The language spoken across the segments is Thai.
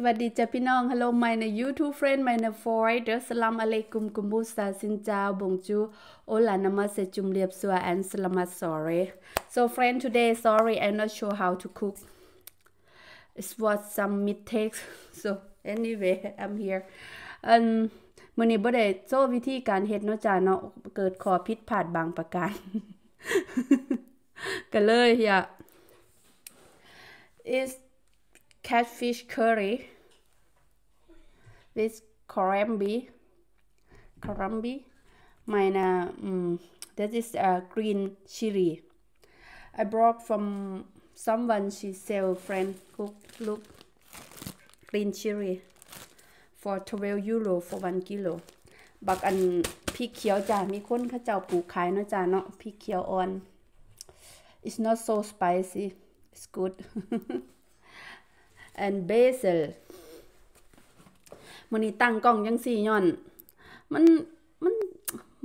สวัสดีจ้าพี่น้องฮัลโหลใหม่ใน YouTube Friend ใหม่ใน Void เดอสลามอะเลกุมกุมบูซาซินจาวบงจูโอลานามาเซจุมเรียบสัว and สลามาสอรี y so friend today sorry I'm not sure how to cook it was some mistakes so anyway I'm here อันมืนอนี้บ่ได้โซวิธีการเฮ็ดเนาะจ้าเนาะเกิดขอผิดพลาดบางประการก็เลยอย่า is catfish curry this Corambi. Corambi. mine um, mm, that is a uh, green chili. I brought from someone she sell friend cook look green chili for 12 euro for 1 kilo But บักอันพริกเขียวจ้ะมีคนเขาเจ้าปลูกขายเนาะจ้ะเนาะพริกเขียวอ่อน it's not so spicy it's good and basil มื้อนี้ตั้งกล้องยังสี่ย้อน มัน มัน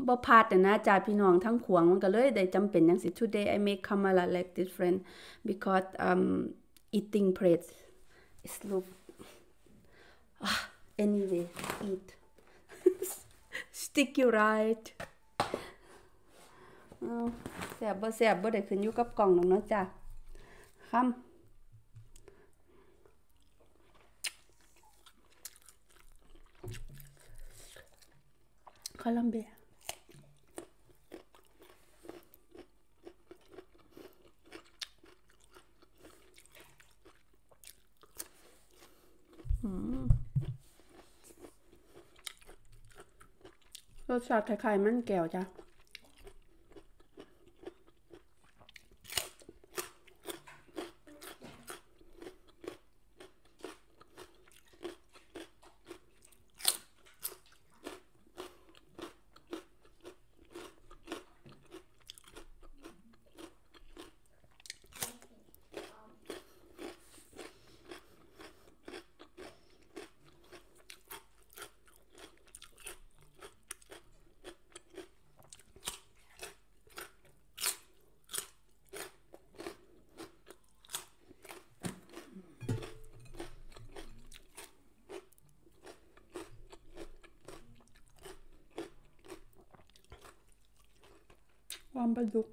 บ่พลาดนะจ้าพี่น้องทั้งขวงมันก็เลยได้จำเป็นยังสิ today I make Kamala like different because um eating plates is look ah, anyway eat stick you right แสบบ่แสบบ่ได้ขึ้นอยู่กับกล่องน้องเนาะจ้ะคำค o l o m b i a m รสชาติคล้ายๆมันแก้วจ้ะ百度。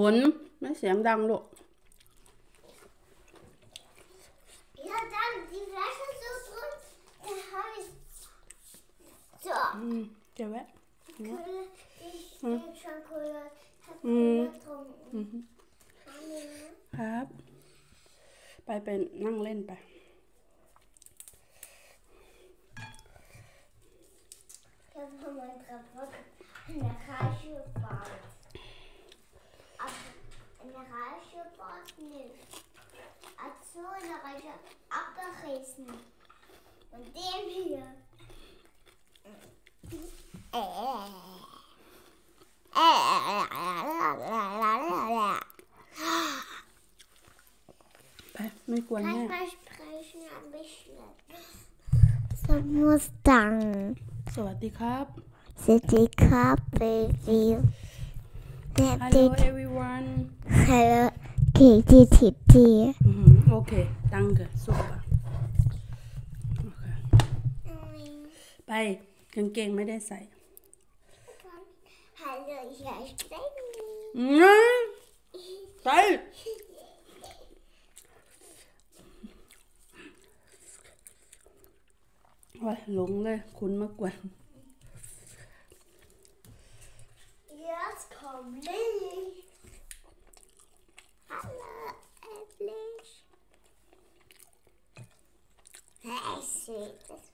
ุนไม่เสียงดังหรอกจะแวะอืมครับ ไปไปนั่งเล่นไปเดี๋ยวผมจะพูดนะคะชื่อป๋า garage wordt nu uit zo'n garage afgegeten. Want die hebben hier. Mit Guanya. Manchmal sprechen ein bisschen. So muss dann. สวัสดีครับ City Cup Baby. Hello everyone. Okay, die Titi. Mhm, okay, danke. Super. Okay. ไปกางเกงไม่ได้ใส่หาเลยใส่ได้อืมใ่โหลงเลย คุณมากกว่า y e s c o m m i flesh. That is sweet.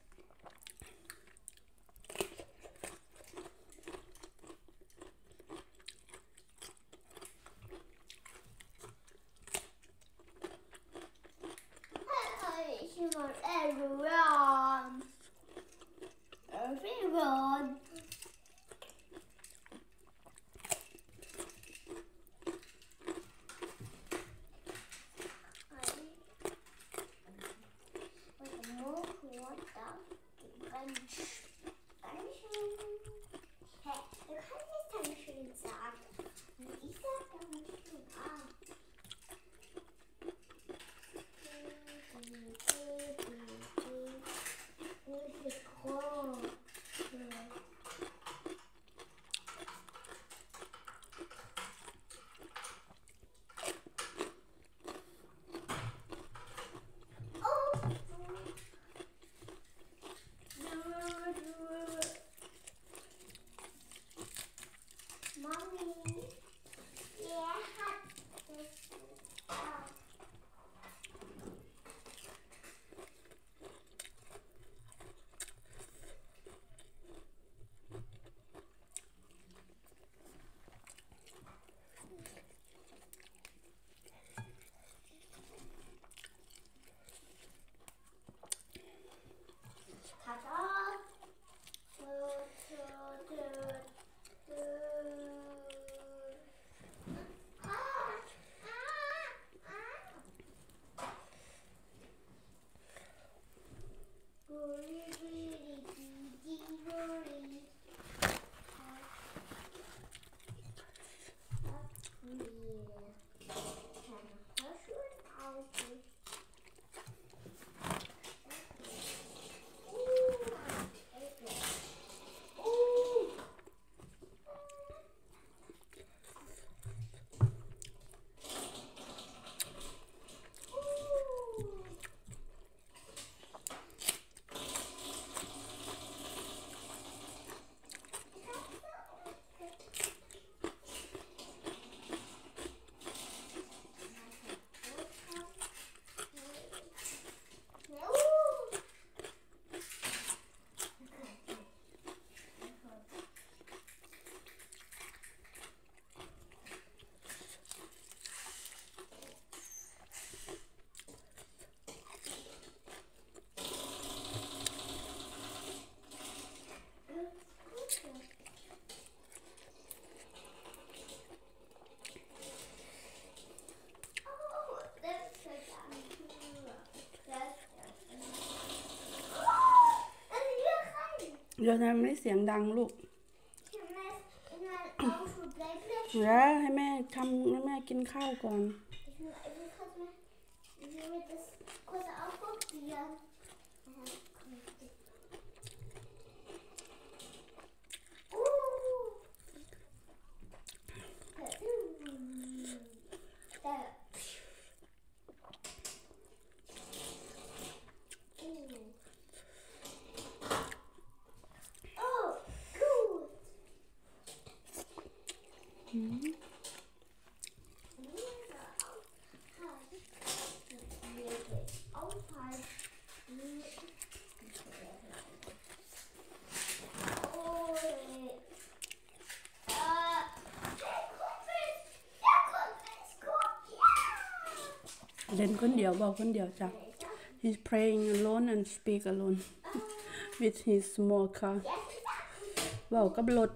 เดี๋ยวนะไม่เสียงดังลูกแล้วให้แม่ทำให้แม่กินข้าวก่อนเล่นคนเดียวบอกคนเดียวจ้ะ he's praying alone and speak alone with his small car บอกกับรถ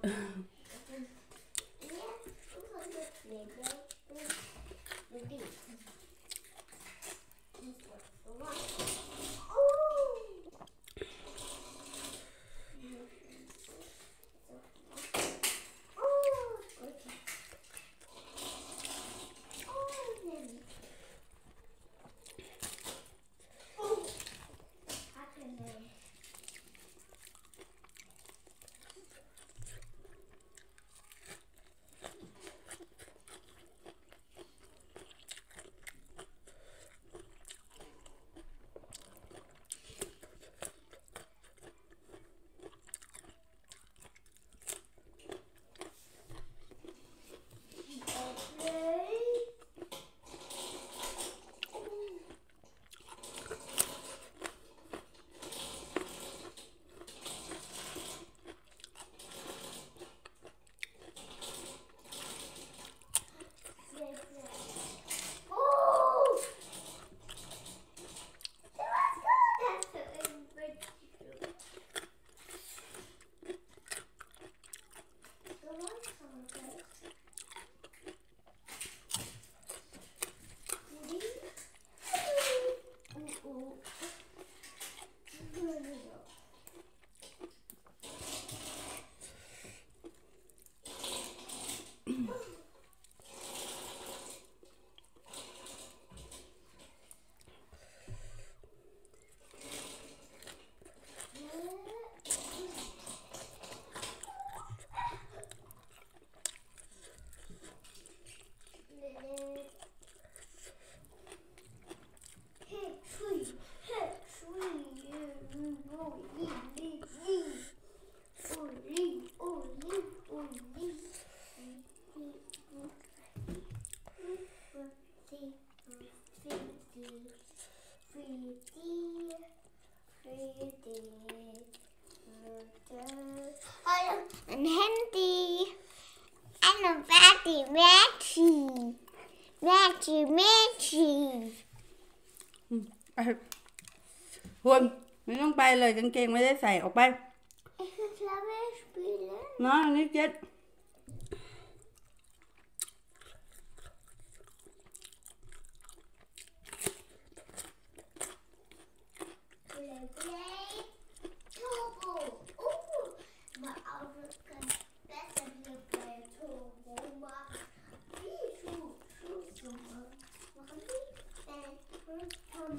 คุณไม่ต้องไปเลยกางเกงไม่ได้ใส่ออกไปน้องนี่เจ็ด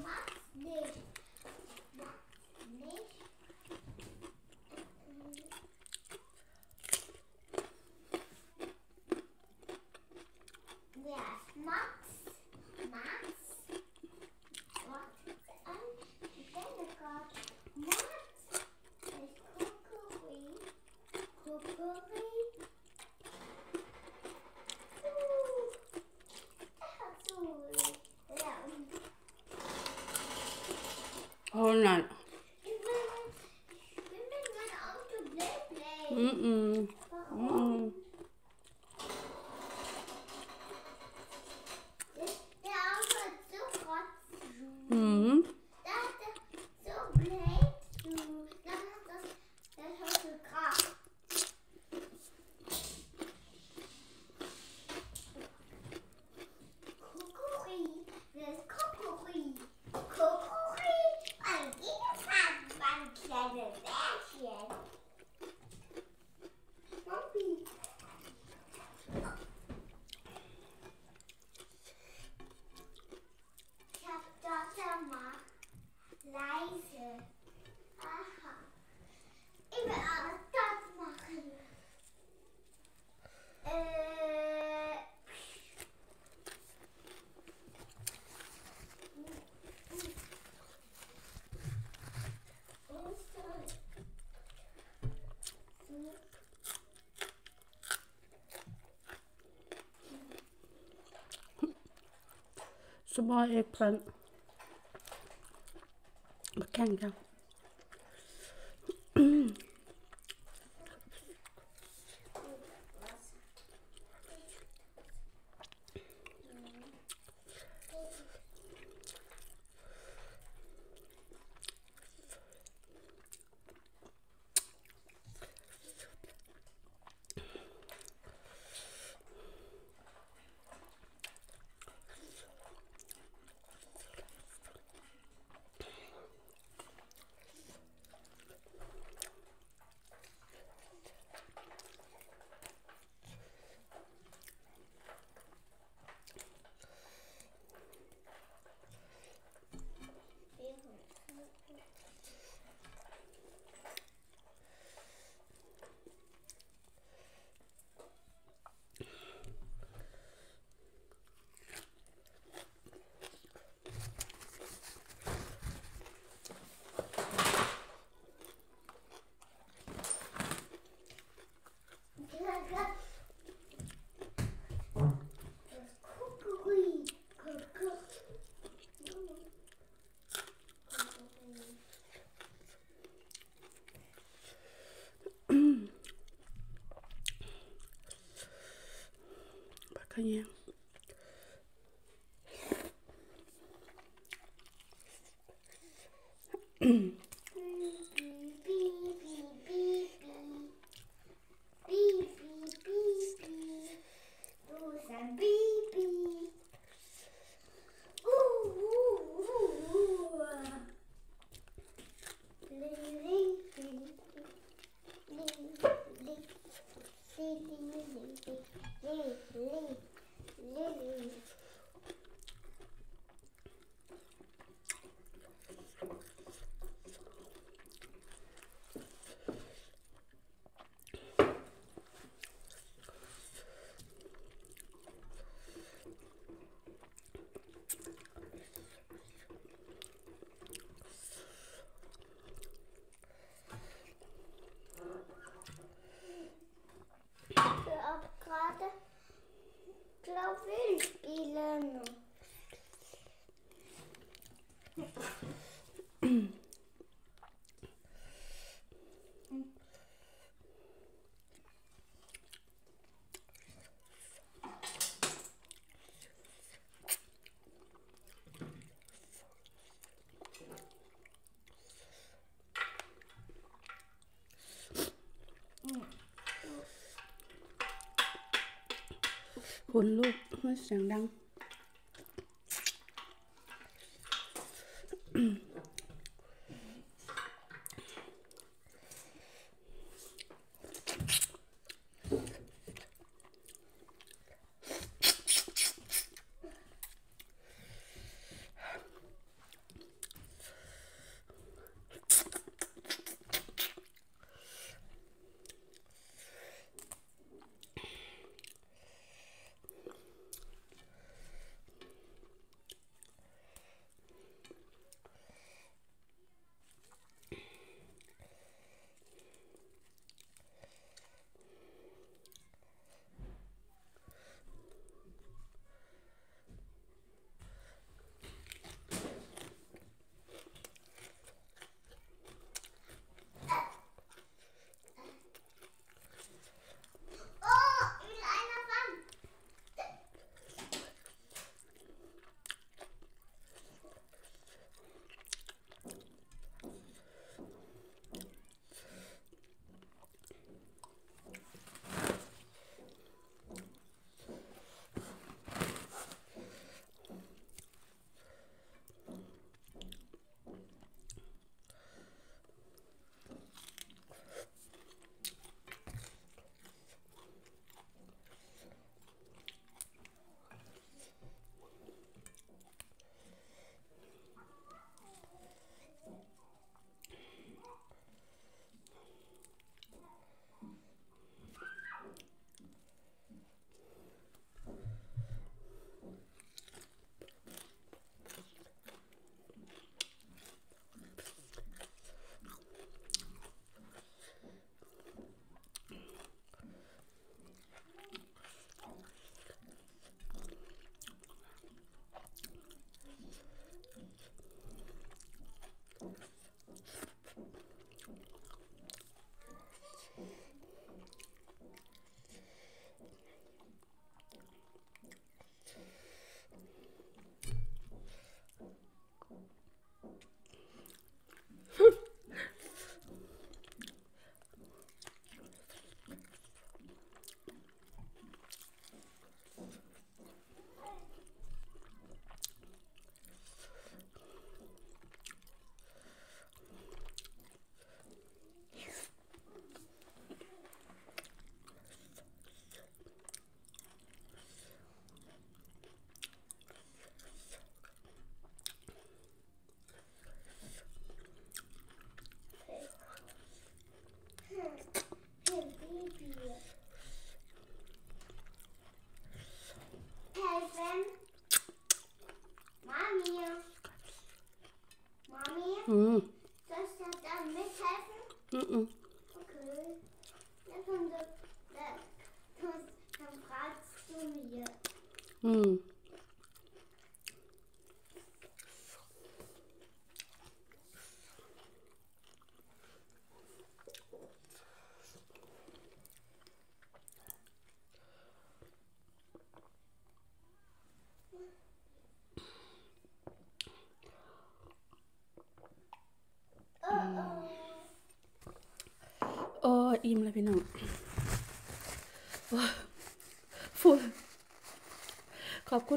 妈。some more eggplant. But can поехали. คนลูกเสียงดัง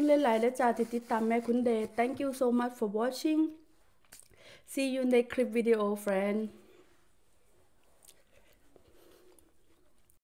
ลุหลายๆและจ่าติดติดตามแม่คุณเด thank you so much for watching see you in the clip video friend